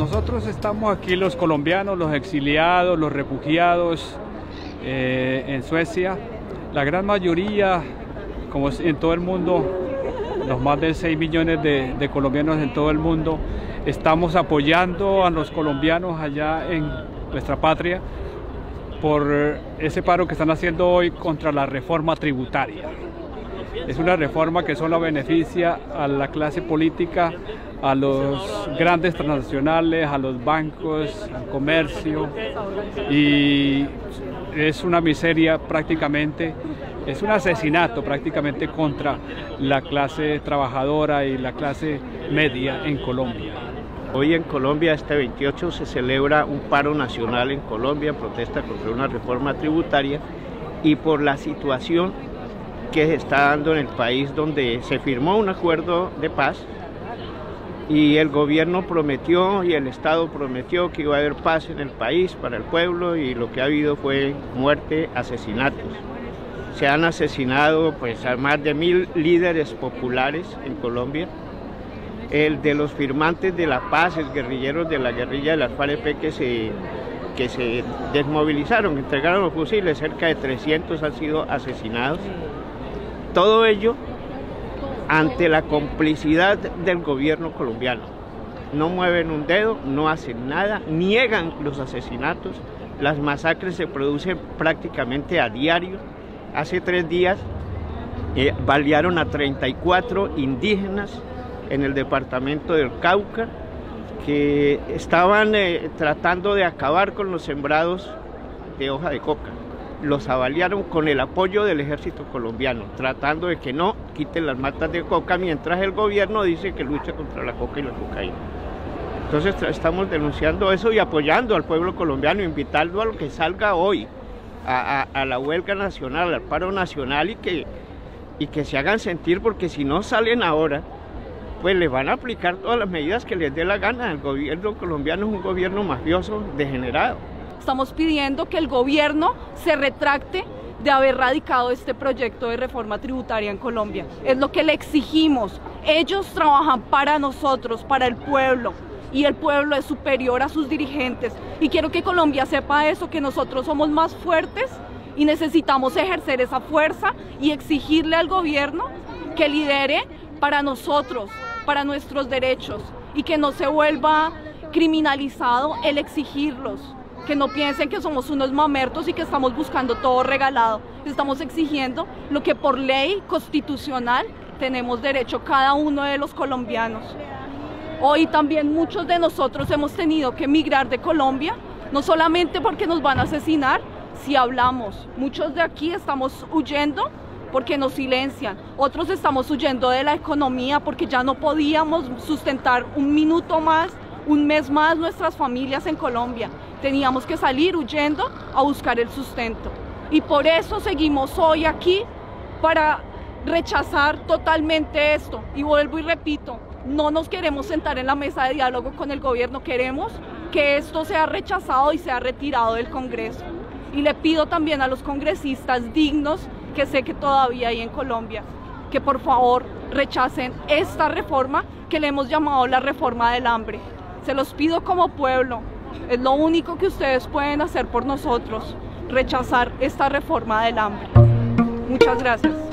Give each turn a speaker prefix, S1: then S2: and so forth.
S1: Nosotros estamos aquí los colombianos, los exiliados, los refugiados eh, en Suecia. La gran mayoría, como en todo el mundo, los más de 6 millones de, colombianos en todo el mundo, estamos apoyando a los colombianos allá en nuestra patria por ese paro que están haciendo hoy contra la reforma tributaria. Es una reforma que solo beneficia a la clase política, a los grandes transnacionales, a los bancos, al comercio y es una miseria prácticamente, es un asesinato prácticamente contra la clase trabajadora y la clase media en Colombia.
S2: Hoy en Colombia, este 28, se celebra un paro nacional en Colombia en protesta contra una reforma tributaria y por la situación que se está dando en el país donde se firmó un acuerdo de paz y el gobierno prometió y el Estado prometió que iba a haber paz en el país para el pueblo y lo que ha habido fue muerte, asesinatos. Se han asesinado pues a más de mil líderes populares en Colombia. El de los firmantes de la paz, el guerrilleros de la guerrilla de las FAREP que se, que se desmovilizaron, entregaron los fusiles, cerca de 300 han sido asesinados. Todo ello ante la complicidad del gobierno colombiano. No mueven un dedo, no hacen nada, niegan los asesinatos, las masacres se producen prácticamente a diario. Hace tres días eh, balearon a 34 indígenas en el departamento del Cauca que estaban eh, tratando de acabar con los sembrados de hoja de coca los avaliaron con el apoyo del ejército colombiano, tratando de que no quiten las matas de coca, mientras el gobierno dice que lucha contra la coca y la cocaína. Entonces estamos denunciando eso y apoyando al pueblo colombiano, invitando a lo que salga hoy, a, la huelga nacional, al paro nacional y que, y que se hagan sentir, porque si no salen ahora, pues les van a aplicar todas las medidas que les dé la gana. El gobierno colombiano es un gobierno mafioso degenerado.
S3: Estamos pidiendo que el gobierno se retracte de haber radicado este proyecto de reforma tributaria en Colombia. Es lo que le exigimos. Ellos trabajan para nosotros, para el pueblo, y el pueblo es superior a sus dirigentes. Y quiero que Colombia sepa eso, que nosotros somos más fuertes y necesitamos ejercer esa fuerza y exigirle al gobierno que lidere para nosotros, para nuestros derechos y que no se vuelva criminalizado el exigirlos que no piensen que somos unos mamertos y que estamos buscando todo regalado. Estamos exigiendo lo que por ley constitucional tenemos derecho cada uno de los colombianos. Hoy también muchos de nosotros hemos tenido que emigrar de Colombia, no solamente porque nos van a asesinar, si hablamos. Muchos de aquí estamos huyendo porque nos silencian. Otros estamos huyendo de la economía porque ya no podíamos sustentar un minuto más, un mes más nuestras familias en Colombia teníamos que salir huyendo a buscar el sustento. Y por eso seguimos hoy aquí para rechazar totalmente esto. Y vuelvo y repito, no nos queremos sentar en la mesa de diálogo con el gobierno, queremos que esto sea rechazado y sea retirado del Congreso. Y le pido también a los congresistas dignos, que sé que todavía hay en Colombia, que por favor rechacen esta reforma que le hemos llamado la reforma del hambre. Se los pido como pueblo, es lo único que ustedes pueden hacer por nosotros, rechazar esta reforma del hambre. Muchas gracias.